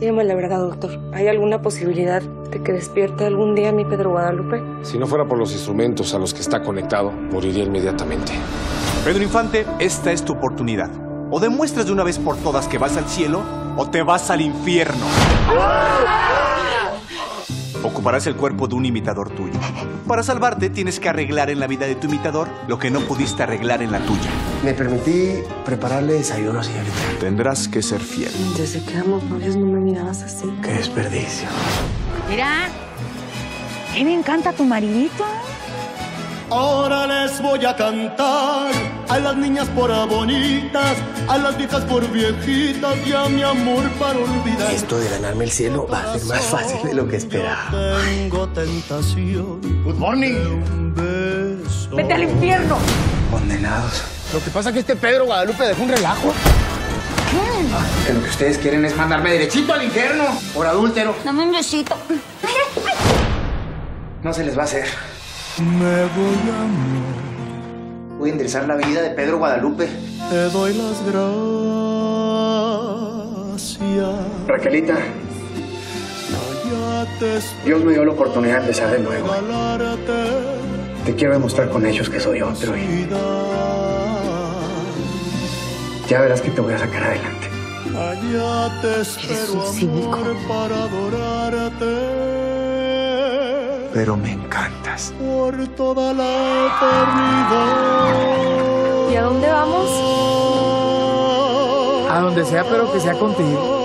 Dígame la verdad, doctor. ¿Hay alguna posibilidad de que despierte algún día mi Pedro Guadalupe? Si no fuera por los instrumentos a los que está conectado, moriría inmediatamente. Pedro Infante, esta es tu oportunidad. O demuestras de una vez por todas que vas al cielo o te vas al infierno. Ocuparás el cuerpo de un imitador tuyo. Para salvarte tienes que arreglar en la vida de tu imitador lo que no pudiste arreglar en la tuya. Me permití prepararle desayuno, señorita. Tendrás que ser fiel. Desde que éramos novios no me mirabas así. Qué desperdicio. Mira, que me encanta tu maridito. Ahora les voy a cantar a las niñas por bonitas, a las viejas por viejitas y a mi amor para olvidar. Esto de ganarme el cielo va a ser más fácil de lo que esperaba. Tengo tentación. Good morning. Un beso. Vete al infierno. Condenados. Lo que pasa es que este Pedro Guadalupe dejó un relajo. Que lo que ustedes quieren es mandarme derechito al infierno por adúltero. Dame un besito. No se les va a hacer. Me voy amor, Voy a enderezar la vida de Pedro Guadalupe. te doy las gracias. Raquelita, Dios me dio la oportunidad de empezar de nuevo. Te quiero demostrar con ellos que soy otro y vida. ya verás que te voy a sacar adelante. Allá te espero un cínico. amor para adorarte Pero me por toda la eternidad. ¿Y a dónde vamos? A donde sea, pero que sea contigo.